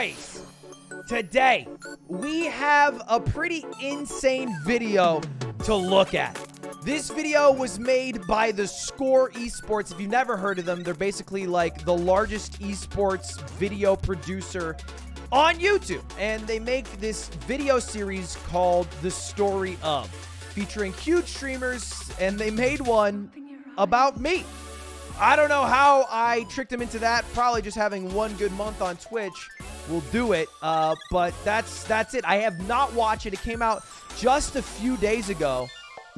Boys, today we have a pretty insane video to look at. This video was made by the Score Esports. If you've never heard of them, they're basically like the largest esports video producer on YouTube. And they make this video series called The Story Of, featuring huge streamers, and they made one about me. I don't know how I tricked him into that. Probably just having one good month on Twitch will do it. Uh, but that's that's it. I have not watched it. It came out just a few days ago.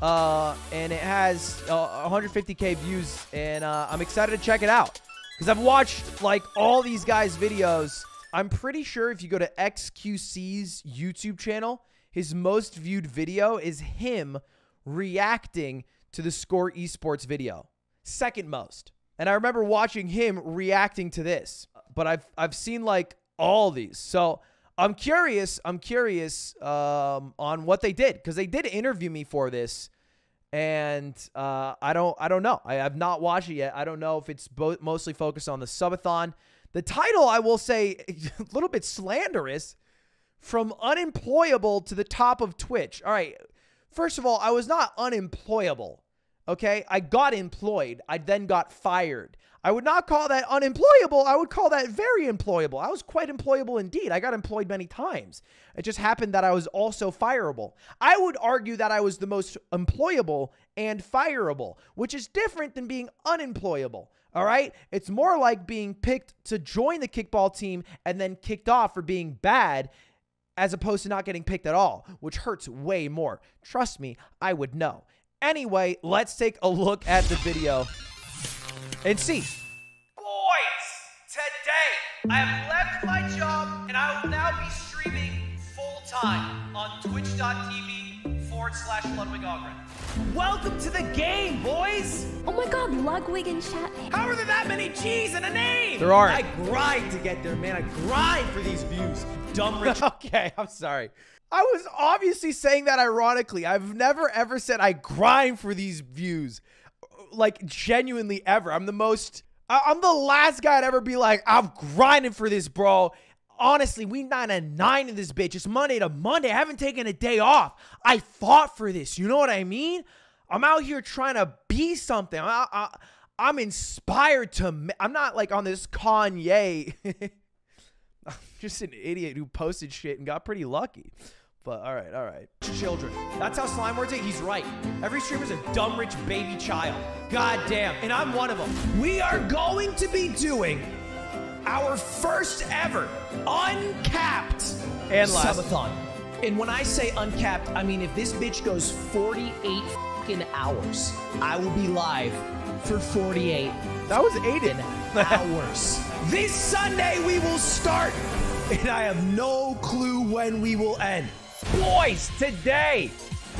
Uh, and it has uh, 150k views, and uh, I'm excited to check it out because I've watched like all these guys' videos. I'm pretty sure if you go to XQC's YouTube channel, his most viewed video is him reacting to the Score Esports video, second most. And I remember watching him reacting to this, but I've I've seen like all these, so. I'm curious. I'm curious um, on what they did because they did interview me for this, and uh, I don't. I don't know. I have not watched it yet. I don't know if it's bo- mostly focused on the subathon. The title, I will say, a little bit slanderous. From unemployable to the top of Twitch. All right. First of all, I was not unemployable. Okay. I got employed. I then got fired. I would not call that unemployable. I would call that very employable. I was quite employable indeed. I got employed many times. It just happened that I was also fireable. I would argue that I was the most employable and fireable, which is different than being unemployable. All right? It's more like being picked to join the kickball team and then kicked off for being bad as opposed to not getting picked at all, which hurts way more. Trust me, I would know. Anyway, let's take a look at the video and see. Boys, today I have left my job and I will now be streaming full time on twitch.tv forward slash Ludwig Ahgren. Welcome to the game, boys! Oh my god, Ludwig and chat. How are there that many G's in a name? There are. I grind to get there, man. I grind for these views. Dumb rich. okay, I'm sorry. I was obviously saying that ironically. I've never ever said I grind for these views. Like genuinely ever. I'm the most I'm the last guy to ever be like, I'm grinding for this, bro. Honestly, we nine and nine in this bitch. It's Monday to Monday. I haven't taken a day off. I fought for this. You know what I mean? I'm out here trying to be something. I, I, I'm inspired to. I'm not like on this Kanye. I'm just an idiot who posted shit and got pretty lucky. But all right, all right. children. That's how slime words It. He's right. Every streamer's a dumb rich baby child. God damn. And I'm one of them. We are going to be doing our first ever uncapped And last. subathon. And when I say uncapped, I mean if this bitch goes 48 fucking hours, I will be live for 48 That was Aiden. hours. this Sunday we will start, and I have no clue when we will end. Boys, today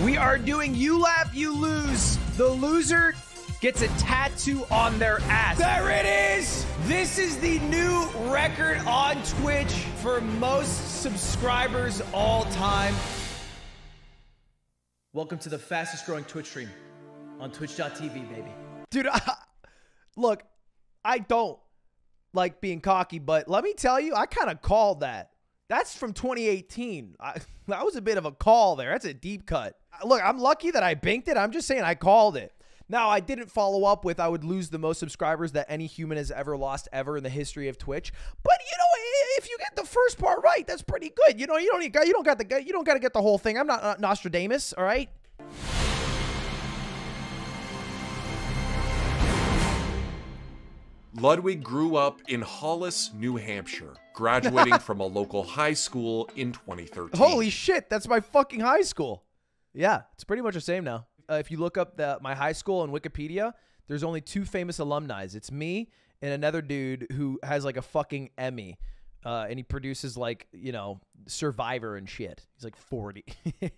we are doing You Laugh, You Lose. The loser gets a tattoo on their ass. There it is! This is the new record on Twitch for most subscribers all time. Welcome to the fastest growing Twitch stream on twitch.tv, baby. Dude, I, look, I don't like being cocky, but let me tell you, I kind of called that. That's from 2018. I, that was a bit of a call there. That's a deep cut. Look, I'm lucky that I banked it. I'm just saying I called it. Now, I didn't follow up with I would lose the most subscribers that any human has ever lost ever in the history of Twitch. But you know, if you get the first part right, that's pretty good. You know, you don't you don't got the you don't got to get the whole thing. I'm not uh, Nostradamus, all right? Ludwig grew up in Hollis, New Hampshire, graduating from a local high school in 2013. Holy shit, that's my fucking high school. Yeah, it's pretty much the same now. Uh, if you look up the, my high school on Wikipedia, there's only two famous alumni. It's me and another dude who has like a fucking Emmy. Uh, and he produces like, you know, Survivor and shit. He's like 40.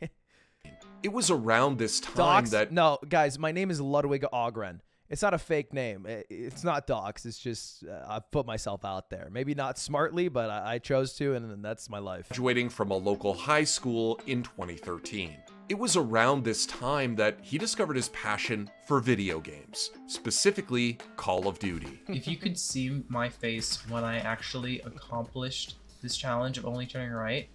It was around this time Docs? that No, guys, my name is Ludwig Ahgren. It's not a fake name. It's not Docs. It's just uh, I've put myself out there. Maybe not smartly, but I, I chose to, and that's my life. graduating from a local high school in 2013. It was around this time that he discovered his passion for video games, specifically Call of Duty. if you could see my face when I actually accomplished this challenge of only turning right,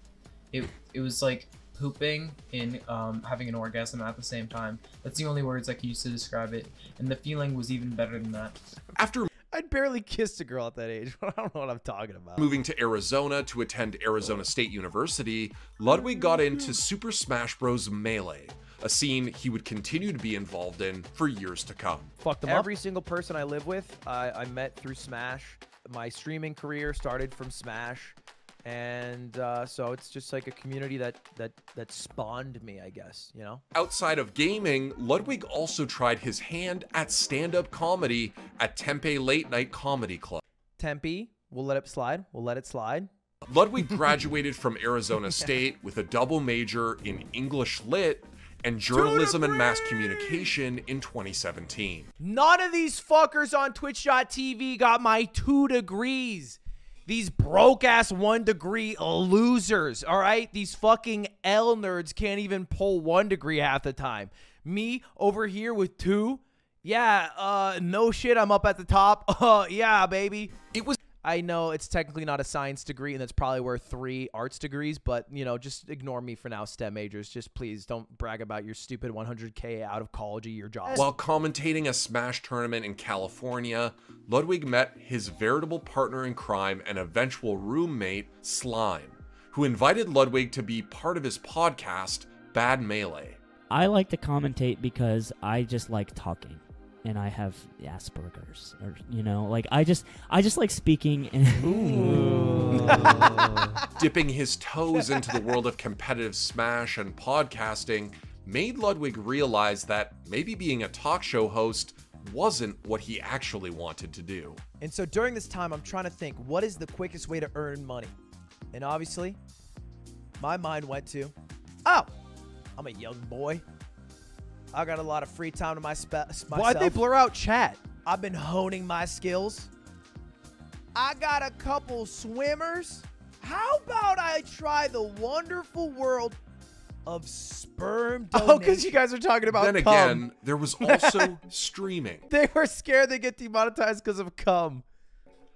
it it was like pooping and um, having an orgasm at the same time. That's the only words I can use to describe it, and the feeling was even better than that. After I'd barely kissed a girl at that age. but I don't know what I'm talking about. moving to Arizona to attend Arizona State University, Ludwig got into Super Smash Bros. Melee, a scene he would continue to be involved in for years to come. Fuck them Every single person I live with, I, I met through Smash. My streaming career started from Smash, and uh, so it's just like a community that that that spawned me, I guess. You know. Outside of gaming, Ludwig also tried his hand at stand-up comedy at Tempe Late Night Comedy Club. Tempe, we'll let it slide. We'll let it slide. Ludwig graduated from Arizona State with a double major in English Lit and journalism and mass communication in 2017. None of these fuckers on Twitch.tv got my two degrees. These broke ass one degree losers, all right? These fucking L nerds can't even pull one degree half the time. Me over here with two, yeah, uh, no shit, I'm up at the top. Uh, yeah, baby. It was I know it's technically not a science degree, and that's probably worth three arts degrees, but you know, just ignore me for now, STEM majors. Just please don't brag about your stupid 100k out of college a year job. While commentating a Smash tournament in California, Ludwig met his veritable partner in crime and eventual roommate, Slime, who invited Ludwig to be part of his podcast, Bad Melee. I like to commentate because I just like talking and I have Asperger's, or you know, like I just I just like speaking. And Dipping his toes into the world of competitive Smash and podcasting made Ludwig realize that maybe being a talk show host wasn't what he actually wanted to do. And so during this time, I'm trying to think what is the quickest way to earn money? And obviously, my mind went to, oh, I'm a young boy. I got a lot of free time to my spe- myself. Why'd they blur out chat? I've been honing my skills. I got a couple swimmers. How about I try the wonderful world of sperm oh, donation? Oh, because you guys are talking about then cum. again, there was also streaming. They were scared they get demonetized because of cum.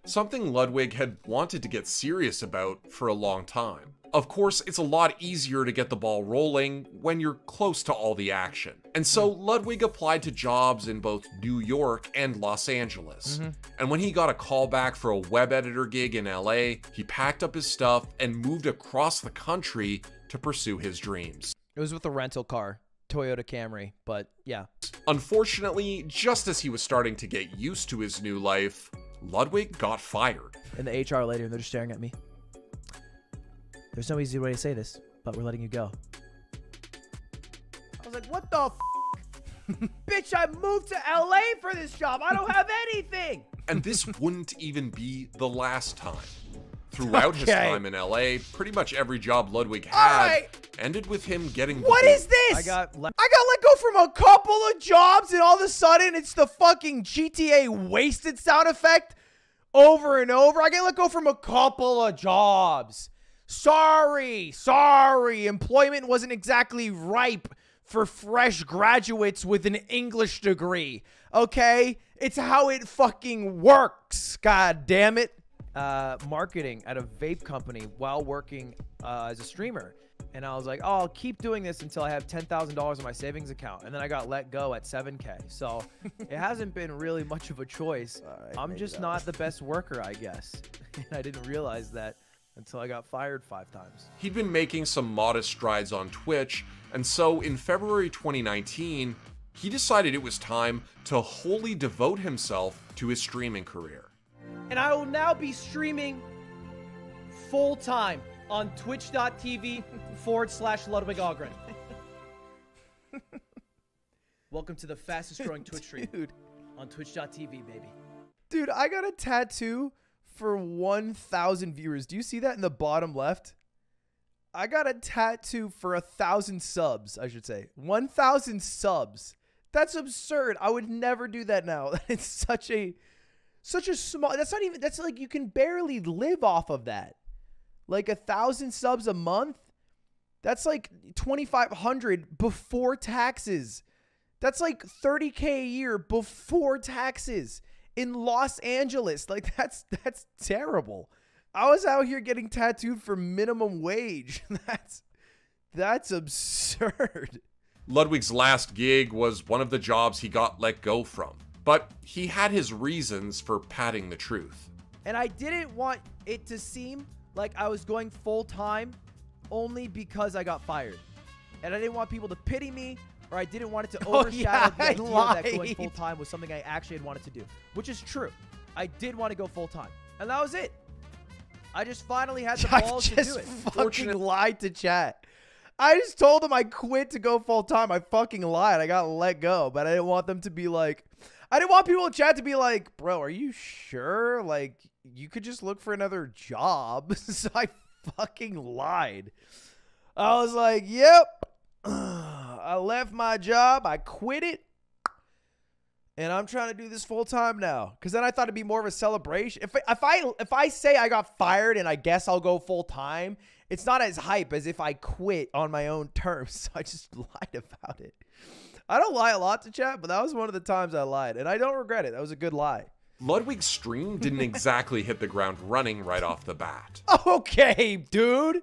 Something Ludwig had wanted to get serious about for a long time. Of course, it's a lot easier to get the ball rolling when you're close to all the action. And so mm-hmm. Ludwig applied to jobs in both New York and Los Angeles. Mm-hmm. And when he got a call back for a web editor gig in LA, he packed up his stuff and moved across the country to pursue his dreams. It was with a rental car, Toyota Camry, but yeah. Unfortunately, just as he was starting to get used to his new life, Ludwig got fired. And the HR lady, and they're just staring at me. There's no easy way to say this, but we're letting you go. I was like, what the f? Bitch, I moved to LA for this job. I don't have anything. And this wouldn't even be the last time. Throughout his time in LA, pretty much every job Ludwig had right. ended with him getting the What boot. is this? I got le- I got let go from a couple of jobs, and all of a sudden it's the fucking GTA wasted sound effect over and over. I get let go from a couple of jobs. Sorry, sorry. Employment wasn't exactly ripe for fresh graduates with an English degree. Okay? It's how it fucking works. God damn it. Uh, marketing at a vape company while working uh, as a streamer. And I was like, oh, I'll keep doing this until I have $10,000 in my savings account. And then I got let go at 7K. So it hasn't been really much of a choice. I'm just not the best worker, I guess. and I didn't realize that until I got fired five times. He'd been making some modest strides on Twitch, and so in February 2019, he decided it was time to wholly devote himself to his streaming career. And I will now be streaming full time on twitch.tv forward slash Ludwig Ahgren. Welcome to the fastest growing Twitch stream Dude, on twitch.tv, baby. dude, I got a tattoo for 1,000 viewers. Do you see that in the bottom left? I got a tattoo for a thousand subs, I should say. 1,000 subs. That's absurd. I would never do that now. It's such a, such a small. That's not even. That's like you can barely live off of that. Like a thousand subs a month. That's like 2,500 before taxes. That's like 30k a year before taxes in Los Angeles. Like that's that's terrible. I was out here getting tattooed for minimum wage. That's that's absurd. Ludwig's last gig was one of the jobs he got let go from, but he had his reasons for padding the truth. And I didn't want it to seem like I was going full time only because I got fired. And I didn't want people to pity me or I didn't want it to Oh, overshadow yeah, the I idea that going full time was something I actually had wanted to do, which is true. I did want to go full time. And that was it. I just finally had the balls to do it. fucking lied to chat. I just told them I quit to go full time. I fucking lied. I got let go, but I didn't want them to be like, I didn't want people in chat to be like, bro, are you sure? Like, you could just look for another job. so I fucking lied. I was like, yep. I left my job. I quit it. And I'm trying to do this full time now. Cause then I thought it'd be more of a celebration. If if I if I say I got fired and I guess I'll go full time, it's not as hype as if I quit on my own terms. So I just lied about it. I don't lie a lot to chat, but that was one of the times I lied, and I don't regret it. That was a good lie. Ludwig's stream didn't exactly hit the ground running right off the bat. Okay, dude.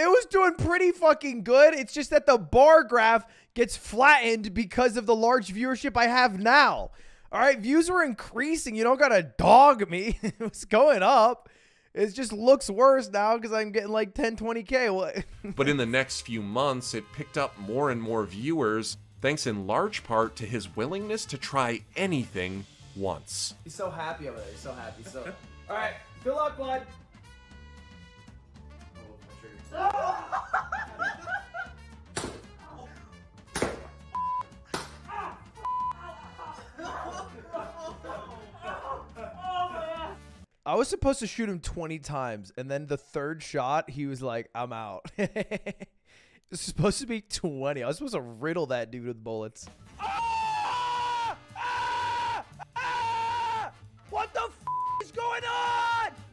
It was doing pretty fucking good. It's just that the bar graph gets flattened because of the large viewership I have now. All right, views were increasing. You don't gotta dog me. it was going up. It just looks worse now because I'm getting like 10, 20k. But in the next few months, it picked up more and more viewers, thanks in large part to his willingness to try anything once. He's so happy over there. He's so happy. So, all right, good luck, bud. I was supposed to shoot him 20 times, and then the third shot, he was like, I'm out. it's supposed to be 20. I was supposed to riddle that dude with bullets.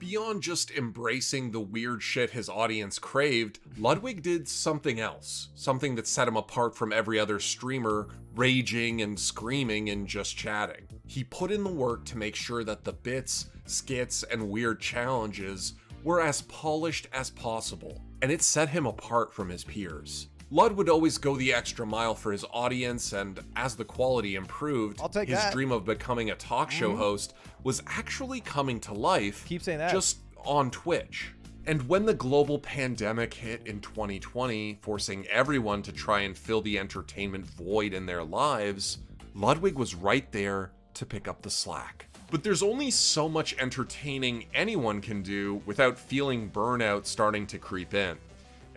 Beyond just embracing the weird shit his audience craved, Ludwig did something else. Something that set him apart from every other streamer raging and screaming and just chatting. He put in the work to make sure that the bits, skits, and weird challenges were as polished as possible, and it set him apart from his peers. Lud would always go the extra mile for his audience, and as the quality improved, his that. dream of becoming a talk show mm-hmm. host was actually coming to life Keep saying that. just on Twitch. And when the global pandemic hit in 2020, forcing everyone to try and fill the entertainment void in their lives, Ludwig was right there to pick up the slack. But there's only so much entertaining anyone can do without feeling burnout starting to creep in.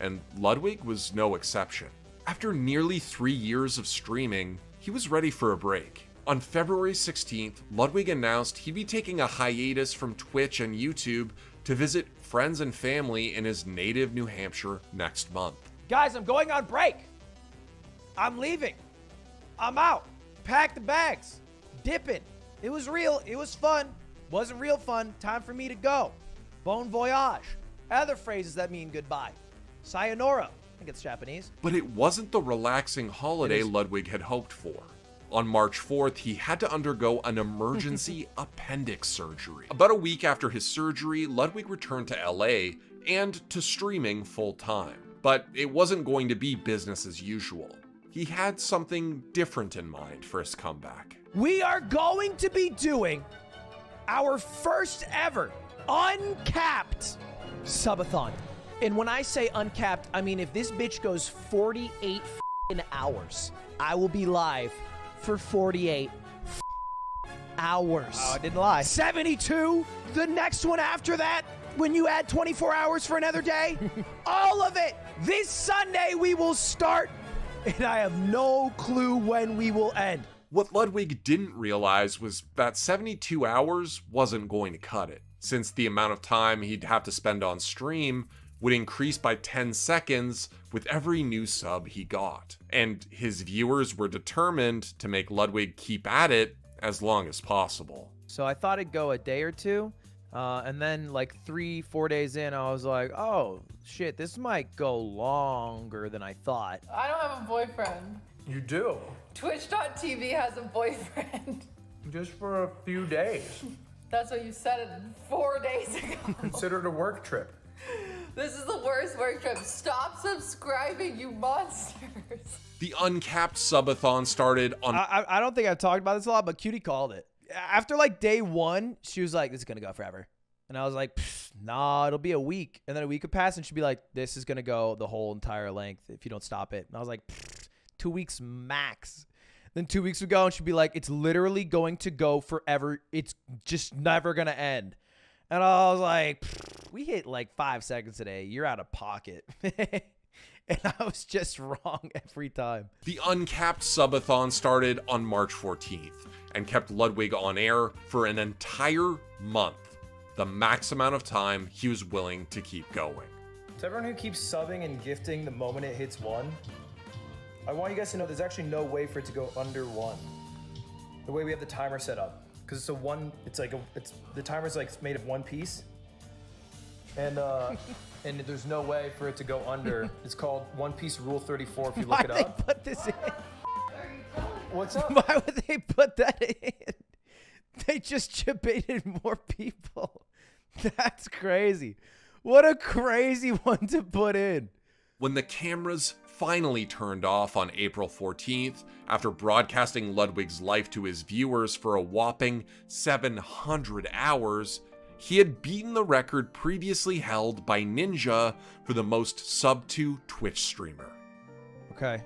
And Ludwig was no exception. After nearly three years of streaming, he was ready for a break. On February 16th, Ludwig announced he'd be taking a hiatus from Twitch and YouTube to visit friends and family in his native New Hampshire next month. Guys, I'm going on break. I'm leaving. I'm out. Pack the bags. Dipping. It was real. It was fun. Wasn't real fun. Time for me to go. Bon voyage. Other phrases that mean goodbye. Sayonara. I think it's Japanese. But it wasn't the relaxing holiday Ludwig had hoped for. On March 4th, he had to undergo an emergency appendix surgery. About a week after his surgery, Ludwig returned to LA and to streaming full time. But it wasn't going to be business as usual. He had something different in mind for his comeback. We are going to be doing our first ever uncapped subathon. And when I say uncapped, I mean if this bitch goes 48 fing hours, I will be live for 48 fing hours. Oh, I didn't lie. 72. The next one after that, when you add 24 hours for another day, all of it. This Sunday we will start, and I have no clue when we will end. What Ludwig didn't realize was that 72 hours wasn't going to cut it, since the amount of time he'd have to spend on stream would increase by 10 seconds with every new sub he got. And his viewers were determined to make Ludwig keep at it as long as possible. So I thought it'd go a day or two. Uh, and then, like three, four days in, I was like, oh, shit, this might go longer than I thought. I don't have a boyfriend. You do. Twitch.tv has a boyfriend. Just for a few days. That's what you said it four days ago. Consider it a work trip. this is the worst work trip. Stop subscribing, you monsters. The uncapped subathon started on I, I I don't think I've talked about this a lot, but QT called it. After like day one, she was like, "This is gonna go forever," and I was like, "Nah, it'll be a week." And then a week would pass, and she'd be like, "This is gonna go the whole entire length if you don't stop it." And I was like, "Pfft, two weeks max." Then two weeks would go, and she'd be like, "It's literally going to go forever. It's just never gonna end." And I was like, "Pfft, "We hit like five seconds today. You're out of pocket." and I was just wrong every time. The uncapped subathon started on March 14th and kept Ludwig on air for an entire month, the max amount of time he was willing to keep going. To everyone who keeps subbing and gifting the moment it hits one, I want you guys to know there's actually no way for it to go under one. The way we have the timer set up, because it's a one, it's like a, it's the timer's like made of one piece, and uh, and there's no way for it to go under. It's called One Piece Rule 34. If you look Why it they up. put this in? What's up? Why would they put that in? They just debated more people. That's crazy. What a crazy one to put in. When the cameras finally turned off on April 14th, after broadcasting Ludwig's life to his viewers for a whopping 700 hours, he had beaten the record previously held by Ninja for the most sub to Twitch streamer. Okay.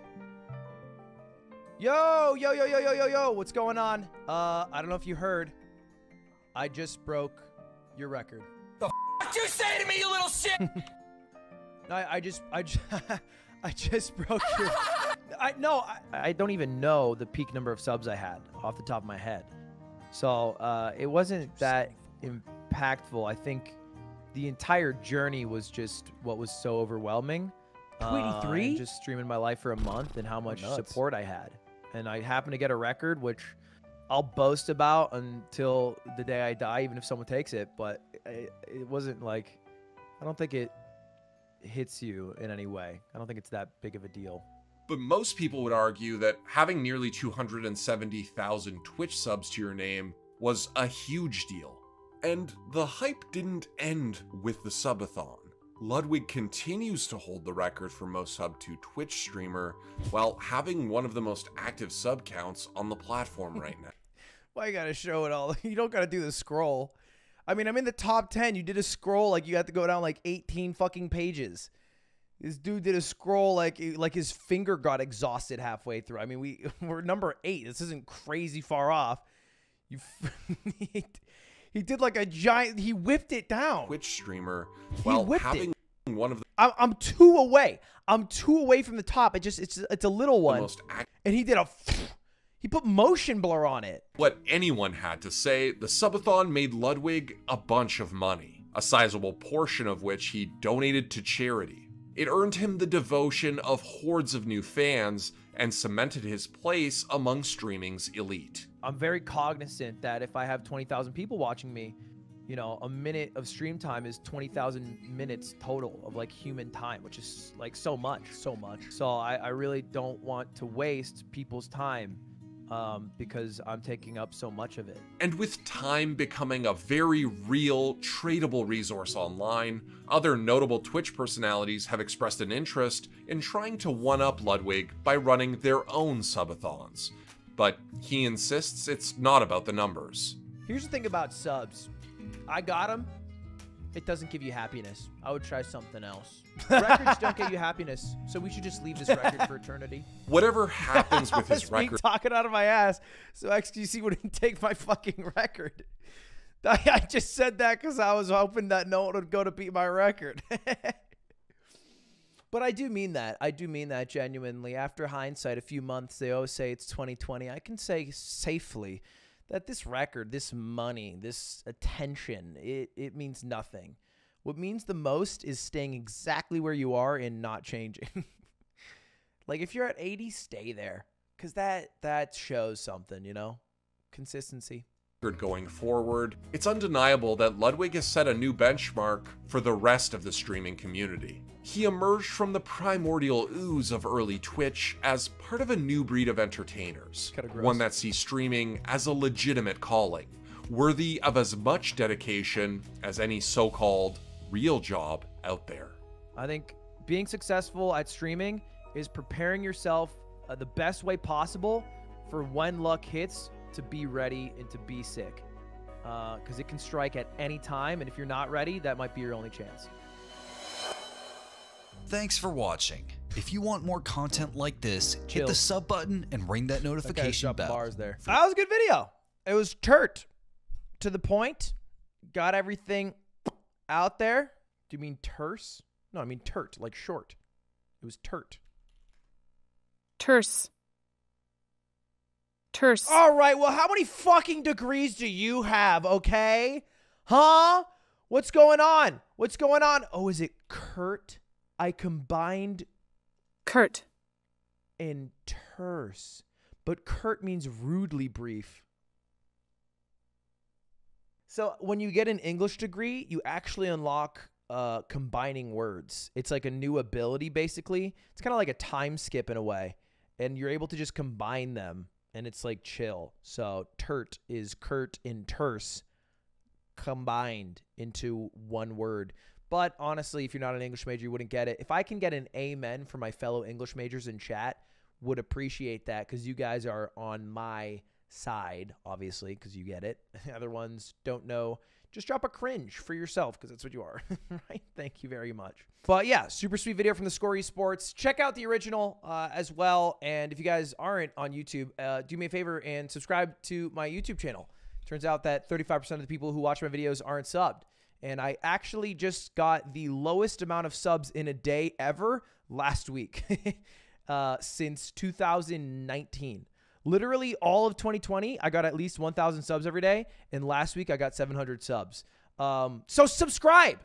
Yo, yo, yo, yo, yo, yo, yo. What's going on? Uh, I don't know if you heard. I just broke your record. What you say to me, you little shit? I, I just, I just, I just broke your. I no, I, I don't even know the peak number of subs I had off the top of my head. So uh, it wasn't that impactful. I think the entire journey was just what was so overwhelming. Uh, just streaming my life for a month and how much nuts. support I had, and I happened to get a record which I'll boast about until the day I die, even if someone takes it. But it, it wasn't like I don't think it hits you in any way. I don't think it's that big of a deal. But most people would argue that having nearly 270,000 Twitch subs to your name was a huge deal. And the hype didn't end with the subathon. Ludwig continues to hold the record for most sub to Twitch streamer while having one of the most active sub counts on the platform right now. Why you gotta show it all? You don't gotta do the scroll. I mean, I'm in the top 10. You did a scroll like you had to go down like 18 fucking pages. This dude did a scroll like like his finger got exhausted halfway through. I mean, we we're number eight. This isn't crazy far off. You, he, did like a giant. He whipped it down. Twitch streamer whipped having one of the I'm, I'm two away. I'm two away from the top. It just it's it's a little one, and he did a. He put motion blur on it. what anyone had to say, the subathon made Ludwig a bunch of money, a sizable portion of which he donated to charity. It earned him the devotion of hordes of new fans and cemented his place among streaming's elite. I'm very cognizant that if I have 20,000 people watching me, you know, a minute of stream time is 20,000 minutes total of like human time, which is like so much, so much. So I, I really don't want to waste people's time um, because I'm taking up so much of it. And with time becoming a very real, tradable resource online, other notable Twitch personalities have expressed an interest in trying to one up Ludwig by running their own subathons. But he insists it's not about the numbers. Here's the thing about subs I got them. It doesn't give you happiness. I would try something else. Records don't get you happiness, so we should just leave this record for eternity. Whatever happens with That's his me record, talking out of my ass. So XQC wouldn't take my fucking record. I I just said that because I was hoping that no one would go to beat my record. but I do mean that. I do mean that genuinely. After hindsight, a few months, they always say it's 2020. I can say safely that this record, this money, this attention, it, it means nothing. What means the most is staying exactly where you are and not changing. like if you're at 80, stay there cuz that that shows something, you know? Consistency. Going forward, it's undeniable that Ludwig has set a new benchmark for the rest of the streaming community. He emerged from the primordial ooze of early Twitch as part of a new breed of entertainers, one that sees streaming as a legitimate calling, worthy of as much dedication as any so called real job out there. I think being successful at streaming is preparing yourself uh, the best way possible for when luck hits to be ready and to be sick. Uh, because it can strike at any time, and if you're not ready, that might be your only chance. Thanks for watching. If you want more content like this, hit the sub button and ring that That notification dropping bell. bars there. That was a good video. It was turt to the point. Got everything out there. Do you mean terse? No, I mean turt, like short. It was turt. Terse. Terse. All right. Well, how many fucking degrees do you have? Okay, huh? What's going on? What's going on? Oh, is it Kurt? I combined Kurt. and terse, but Kurt means rudely brief. So when you get an English degree, you actually unlock uh, combining words. It's like a new ability, basically. It's kind of like a time skip in a way, and you're able to just combine them, and it's like chill. So turt is curt and terse combined into one word. But honestly, if you're not an English major, you wouldn't get it. If I can get an amen from my fellow English majors in chat, would appreciate that because you guys are on my side, obviously, because you get it. The other ones don't know. Just drop a cringe for yourself because that's what you are. right? Thank you very much. But yeah, super sweet video from the Score Esports. Check out the original uh, as well. And if you guys aren't on YouTube, uh, do me a favor and subscribe to my YouTube channel. Turns out that 35% of the people who watch my videos aren't subbed. And I actually just got the lowest amount of subs in a day ever last week uh, since 2019. Literally all of 2020, I got at least 1,000 subs every day. And last week, I got 700 subs. Um, so subscribe.